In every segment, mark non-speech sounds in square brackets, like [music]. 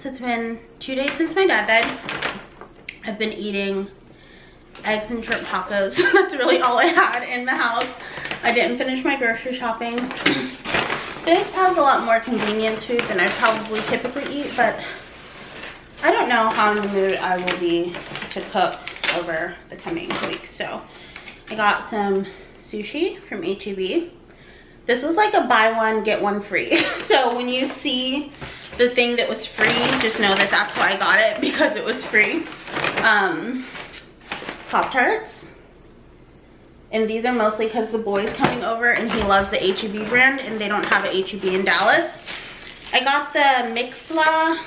so it's been two days since my dad died. I've been eating eggs and shrimp tacos. [laughs] That's really all I had in the house. I didn't finish my grocery shopping. [clears throat] this has a lot more convenience food than I probably typically eat, but I don't know how in the mood I will be to cook over the coming week. So I got some sushi from HEB. This was like a buy one, get one free. [laughs] so when you see the thing that was free, just know that that's why I got it [laughs] because it was free. Um, Pop-Tarts. And these are mostly because the boy's coming over and he loves the HEB brand and they don't have an HEB in Dallas. I got the Mixla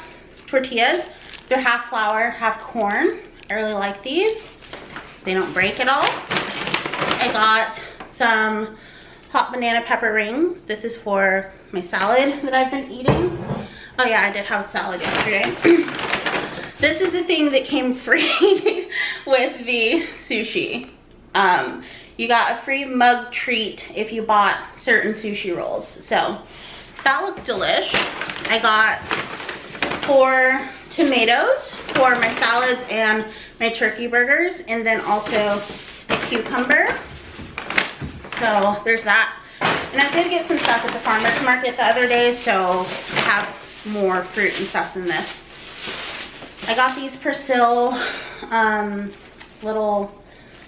tortillas. They're half flour, half corn. I really like these. They don't break at all. I got some hot banana pepper rings. This is for my salad that I've been eating. Oh yeah, I did have a salad yesterday. [clears throat] this is the thing that came [laughs] free with the sushi. Um, you got a free mug treat if you bought certain sushi rolls. So that looked delish. I got four tomatoes for my salads and my turkey burgers and then also a cucumber. So there's that. And I did get some stuff at the farmer's market the other day, so I have more fruit and stuff than this. I got these Persil um, little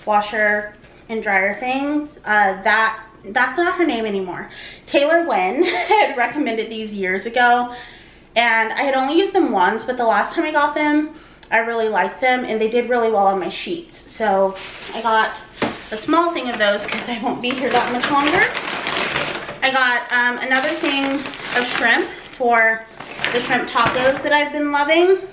washer and dryer things. Uh, that That's not her name anymore. Taylor Wynn [laughs] had recommended these years ago. And I had only used them once, but the last time I got them, I really liked them and they did really well on my sheets. So I got a small thing of those because I won't be here that much longer. I got um, another thing of shrimp for the shrimp tacos that I've been loving.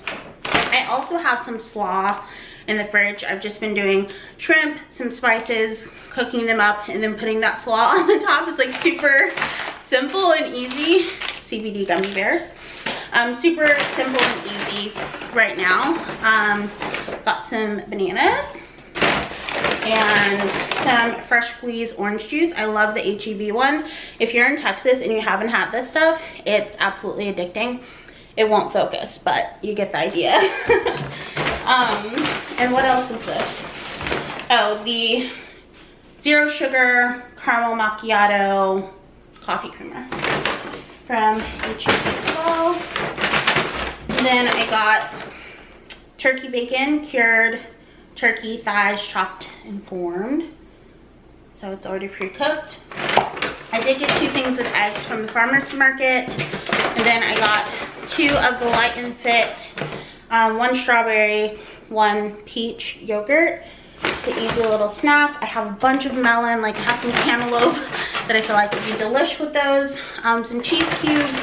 I also have some slaw in the fridge. I've just been doing shrimp, some spices, cooking them up, and then putting that slaw [laughs] on the top. It's like super simple and easy. CBD gummy bears. Um, super simple and easy right now. Um, got some bananas and some fresh squeezed orange juice. I love the HEB one. If you're in Texas and you haven't had this stuff, it's absolutely addicting. It won't focus, but you get the idea. [laughs] um, and what else is this? Oh, the zero sugar caramel macchiato coffee creamer from HEB well. And then I got turkey bacon cured turkey thighs chopped and formed. So it's already pre-cooked. I did get two things of eggs from the farmer's market. And then I got two of the Light and Fit, um, one strawberry, one peach yogurt. It's an easy little snack. I have a bunch of melon, like I have some cantaloupe [laughs] that I feel like would be delish with those. Um, some cheese cubes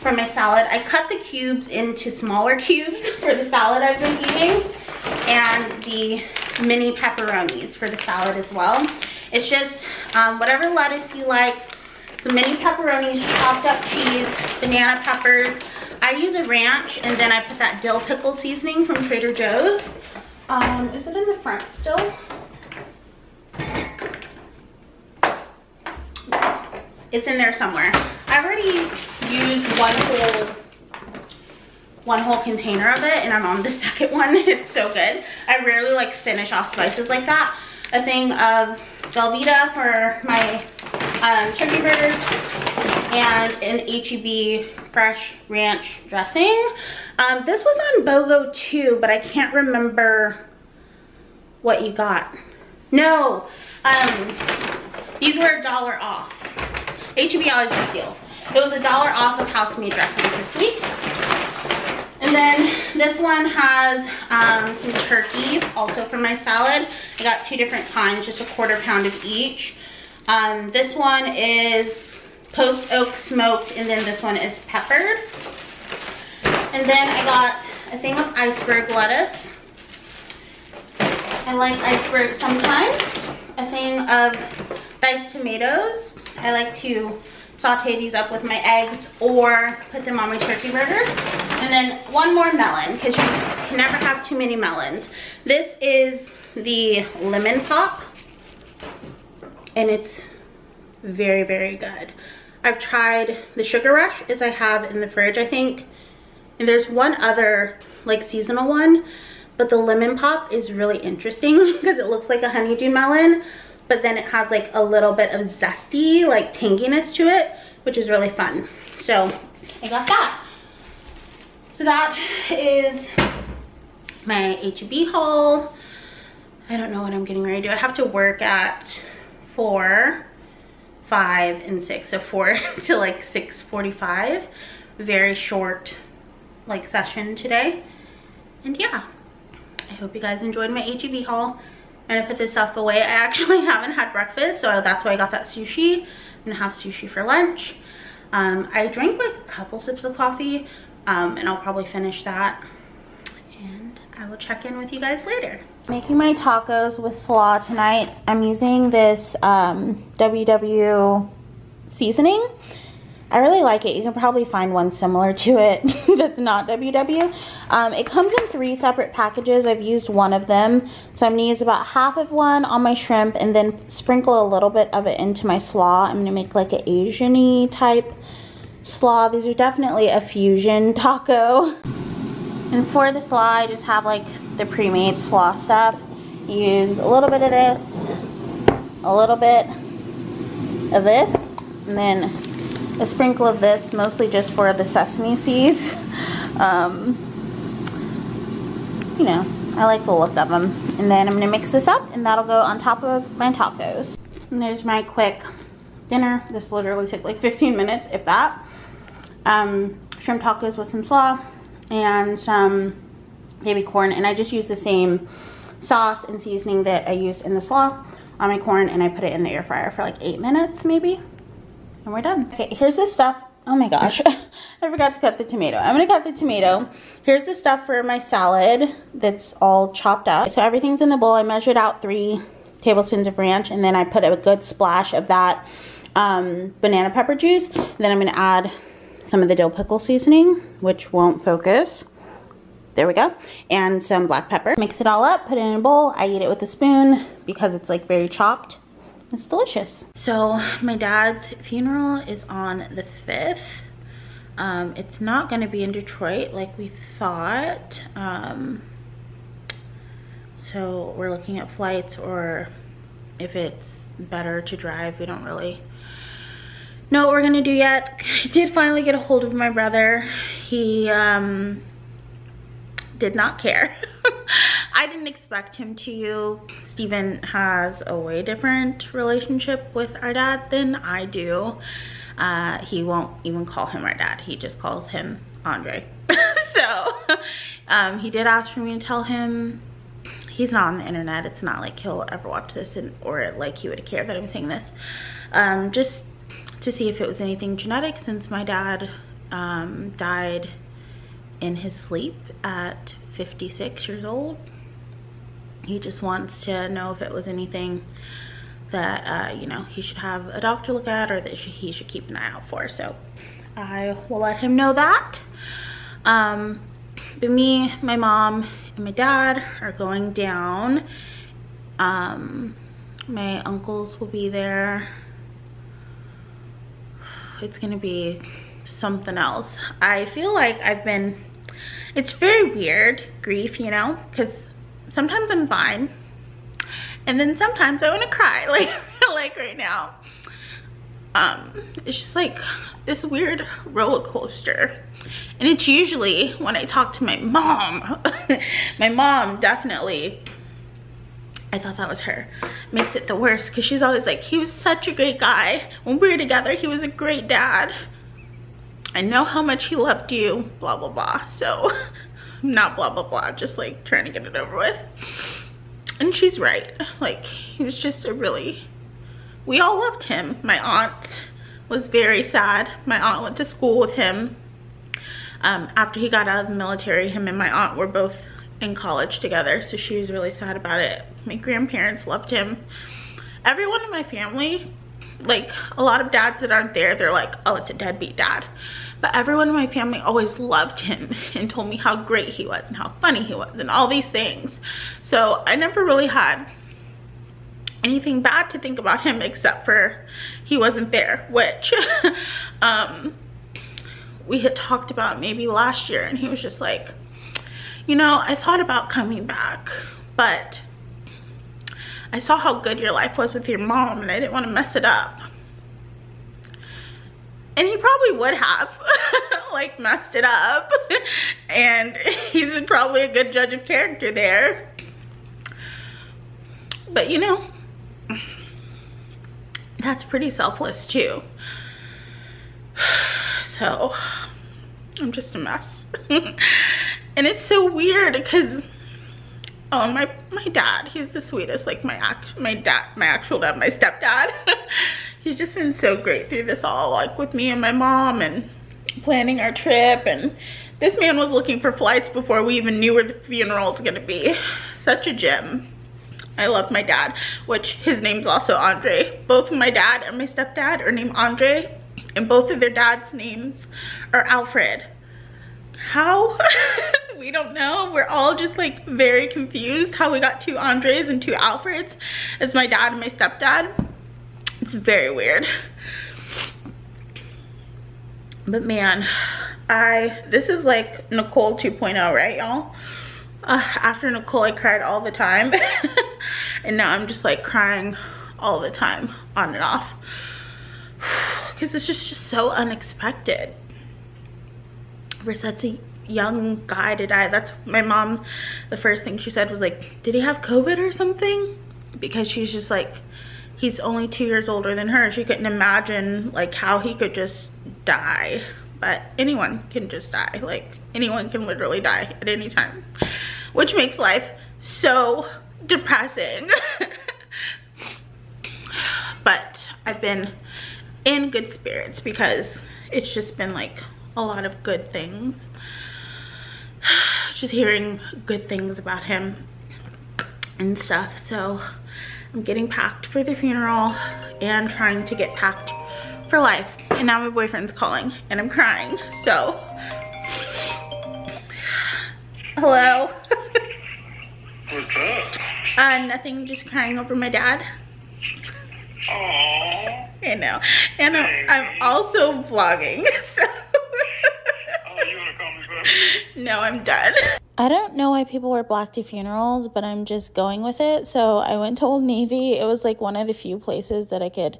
for my salad. I cut the cubes into smaller [laughs] cubes for the salad I've been eating and the mini pepperonis for the salad as well. It's just um, whatever lettuce you like, some mini pepperonis, chopped up cheese, banana peppers. I use a ranch and then I put that dill pickle seasoning from Trader Joe's. Um, is it in the front still? It's in there somewhere. I've already used one whole one whole container of it and I'm on the [laughs] second one. It's so good. I rarely like finish off spices like that. A thing of Velveeta for my um, turkey burgers and an HEB fresh ranch dressing. Um, this was on BOGO too, but I can't remember what you got. No, um, these were a dollar off. HEB always has deals. It was a dollar off of house made dressings this week. And then this one has um, some turkey, also for my salad. I got two different kinds, just a quarter pound of each. Um, this one is post oak smoked, and then this one is peppered. And then I got a thing of iceberg lettuce. I like iceberg sometimes. A thing of diced tomatoes. I like to saute these up with my eggs or put them on my turkey burgers. And then one more melon because you can never have too many melons. This is the lemon pop and it's very, very good. I've tried the Sugar Rush as I have in the fridge, I think, And there's one other like seasonal one, but the lemon pop is really interesting [laughs] because it looks like a honeydew melon, but then it has like a little bit of zesty, like tanginess to it, which is really fun. So I got that. So that is my HEB haul. I don't know what I'm getting ready to do. I have to work at four, five, and six. So four [laughs] to like 6.45. Very short like session today. And yeah, I hope you guys enjoyed my HEB haul. Gonna put this stuff away. I actually [laughs] haven't had breakfast, so that's why I got that sushi. I'm gonna have sushi for lunch. Um, I drank like a couple sips of coffee, um, and I'll probably finish that. And I will check in with you guys later. Making my tacos with slaw tonight. I'm using this um, WW seasoning. I really like it. You can probably find one similar to it [laughs] that's not WW. Um, it comes in three separate packages. I've used one of them. So I'm going to use about half of one on my shrimp and then sprinkle a little bit of it into my slaw. I'm going to make like an Asian-y type slaw. These are definitely a fusion [laughs] taco. And for the slaw, I just have like the pre-made slaw stuff. Use a little bit of this, a little bit of this, and then a sprinkle of this, mostly just for the sesame seeds. Um, you know, I like the look of them. And then I'm going to mix this up and that'll go on top of my tacos. And there's my quick dinner. This literally took like 15 minutes, if that. Um, shrimp tacos with some slaw and some baby corn. And I just used the same sauce and seasoning that I used in the slaw on my corn and I put it in the air fryer for like eight minutes maybe. And we're done. Okay, here's the stuff. Oh my gosh, [laughs] I forgot to cut the tomato. I'm gonna cut the tomato. Here's the stuff for my salad that's all chopped up. So everything's in the bowl. I measured out three tablespoons of ranch and then I put a good splash of that um, banana pepper juice. And then I'm gonna add some of the dill pickle seasoning, which won't focus. There we go. And some black pepper. Mix it all up, put it in a bowl. I eat it with a spoon because it's like very chopped. It's delicious. So my dad's funeral is on the 5th. Um, it's not going to be in Detroit like we thought. Um, so we're looking at flights or if it's better to drive. We don't really know what we're going to do yet. I did finally get a hold of my brother. He um, did not care. [laughs] I didn't expect him to. Steven has a way different relationship with our dad than I do. Uh, he won't even call him our dad. He just calls him Andre. [laughs] so um, he did ask for me to tell him he's not on the internet. It's not like he'll ever watch this and, or like he would care that I'm saying this. Um, just to see if it was anything genetic since my dad um, died in his sleep at 56 years old. He just wants to know if it was anything that, uh, you know, he should have a doctor look at or that he should keep an eye out for. So I will let him know that. Um, but me, my mom, and my dad are going down. Um, my uncles will be there. It's gonna be something else. I feel like I've been it's very weird, grief, you know, because sometimes I'm fine. And then sometimes I want to cry, [laughs] like, like right now. Um, it's just like this weird roller coaster. And it's usually when I talk to my mom. [laughs] my mom definitely, I thought that was her, makes it the worst because she's always like, he was such a great guy. When we were together, he was a great dad. I know how much he loved you, blah, blah, blah. So, [laughs] [laughs] not blah, blah, blah, just like trying to get it over with. And she's right. Like, he was just a really, we all loved him. My aunt was very sad. My aunt went to school with him. Um, after he got out of the military, him and my aunt were both in college together. So she was really sad about it. My grandparents loved him. Everyone in my family like a lot of dads that aren't there they're like oh it's a deadbeat dad but everyone in my family always loved him and told me how great he was and how funny he was and all these things so i never really had anything bad to think about him except for he wasn't there which [laughs] um we had talked about maybe last year and he was just like, you know, I thought about coming back, but I saw how good your life was with your mom and I didn't want to mess it up. And he probably would have [laughs] like messed it up [laughs] and he's probably a good judge of character there. But you know, that's pretty selfless too. [sighs] So I'm just a mess. [laughs] and it's so weird because oh my my dad he's the sweetest like my act my dad my actual dad my stepdad he's just been so great through this all like with me and my mom and planning our trip and this man was looking for flights before we even knew where the funeral was gonna be. Such a gem. I love my dad which his name's also Andre. Both my dad and my stepdad are named Andre and both of their dads names are Alfred. How? [laughs] We don't know. We're all just like very confused how we got two andres and two alfreds as my dad and my stepdad it's very weird. But man i this is like nicole 2.0 right y'all? Uh, after nicole i cried all the time. [laughs] And now i'm just like crying all the time on and off. [sighs] Because it's just, just so unexpected. For such a young guy to die. That's my mom, the first thing she said was like, did he have COVID or something? Because she's just like, he's only two years older than her. She couldn't imagine like how he could just die. But anyone can just die. Like anyone can literally die at any time. Which makes life so depressing. [laughs] but I've been in good spirits because it's just been like a lot of good things [sighs] just hearing good things about him and stuff so i'm getting packed for the funeral and trying to get packed for life and now my boyfriend's calling and i'm crying so hello what's up uh nothing just crying over my dad Aww. I know. And I'm, I'm also vlogging, [laughs] so. oh, you wanna call me back? No, I'm done. I don't know why people wear black to funerals, but I'm just going with it. So I went to Old Navy. It was like one of the few places that I could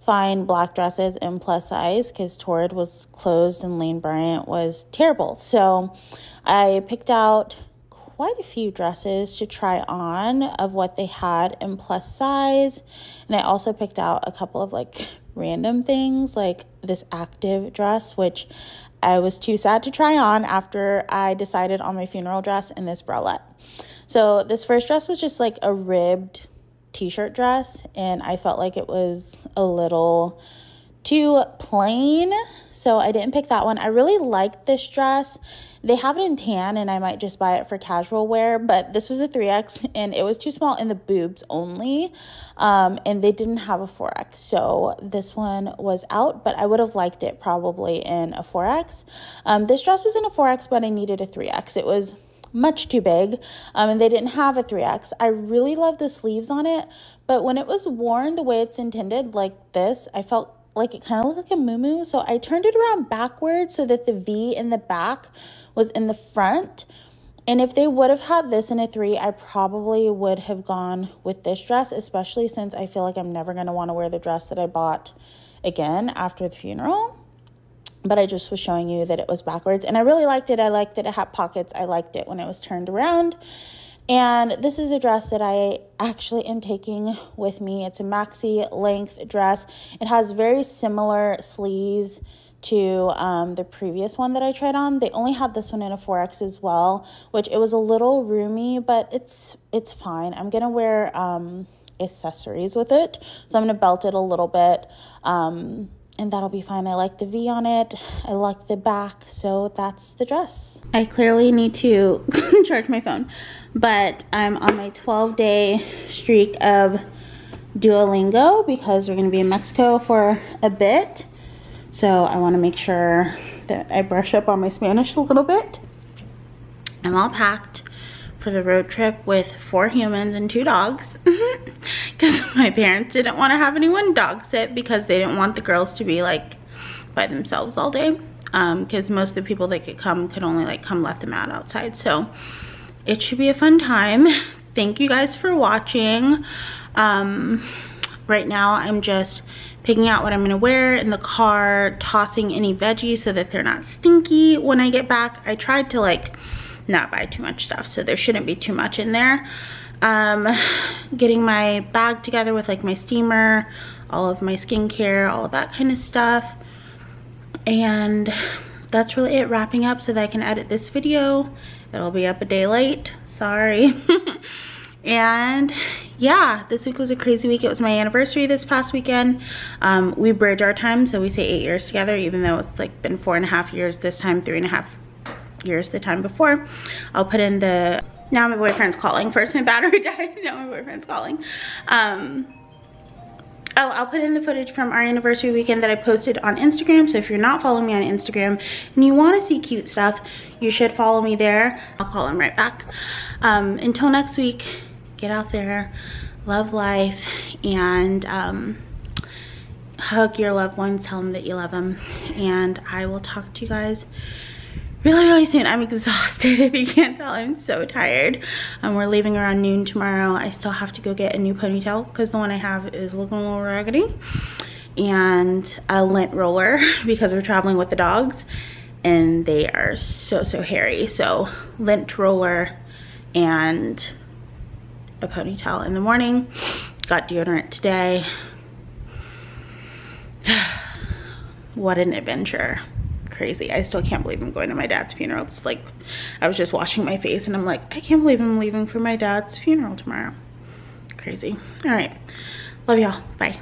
find black dresses in plus size because Torrid was closed and Lane Bryant was terrible. So I picked out quite a few dresses to try on of what they had in plus size. And I also picked out a couple of like random things like this active dress, which I was too sad to try on after I decided on my funeral dress and this bralette. So this first dress was just like a ribbed t-shirt dress and I felt like it was a little too plain so I didn't pick that one. I really liked this dress. They have it in tan and I might just buy it for casual wear, but this was a 3X and it was too small in the boobs only. Um, and they didn't have a 4X. So this one was out, but I would have liked it probably in a 4X. Um, this dress was in a 4X, but I needed a 3X. It was much too big um, and they didn't have a 3x i really love the sleeves on it but when it was worn the way it's intended like this i felt like it kind of looked like a moo so i turned it around backwards so that the v in the back was in the front and if they would have had this in a three i probably would have gone with this dress especially since i feel like i'm never going to want to wear the dress that i bought again after the funeral but I just was showing you that it was backwards and I really liked it. I liked that it had pockets. I liked it when it was turned around. And this is a dress that I actually am taking with me. It's a maxi length dress. It has very similar sleeves to um, the previous one that I tried on. They only had this one in a 4X as well, which it was a little roomy, but it's it's fine. I'm gonna wear um, accessories with it, so I'm gonna belt it a little bit. Um, and that'll be fine. I like the V on it. I like the back, so that's the dress. I clearly need to [laughs] charge my phone, but I'm on my 12 day streak of Duolingo because we're gonna be in Mexico for a bit. So I wanna make sure that I brush up on my Spanish a little bit. I'm all packed for the road trip with four humans and two dogs [laughs] my parents didn't want to have anyone dog sit because they didn't want the girls to be like by themselves all day because um, most of the people that could come could only like come let them out outside. So it should be a fun time. Thank you guys for watching. Um, right now I'm just picking out what I'm gonna wear in the car, tossing any veggies so that they're not stinky when I get back. I tried to like not buy too much stuff, so there shouldn't be too much in there. Um, getting my bag together with like my steamer, all of my skincare, all of that kind of stuff. And that's really it wrapping up so that I can edit this video. It'll be up a day late, sorry. [laughs] and yeah this week was a crazy week it was my anniversary this past weekend um, we bridge our time so we say eight years together even though it's like been four and a half years this time three and a half years the time before i'll put in the now my boyfriend's calling first my battery [laughs] died now my boyfriend's calling um, Oh, I'll put in the footage from our anniversary weekend that I posted on Instagram. So if you're not following me on Instagram and you want to see cute stuff, you should follow me there. I'll call him right back. Um, until next week, get out there, love life, and um, hug your loved ones, tell them that you love them. And I will talk to you guys really, really soon. I'm exhausted [laughs] if you can't tell. I'm so tired. Um, we're leaving around noon tomorrow. I still have to go get a new ponytail because the one I have is looking a little raggedy. And a lint roller [laughs] because we're traveling with the dogs and they are so, so hairy. So lint roller and a ponytail in the morning. Got deodorant today. [sighs] what an adventure. Crazy. I still can't believe I'm going to my dad's funeral. It's like, I was just washing my face and I'm like, I can't believe I'm leaving for my dad's funeral tomorrow. Crazy. All right. Love y'all. Bye.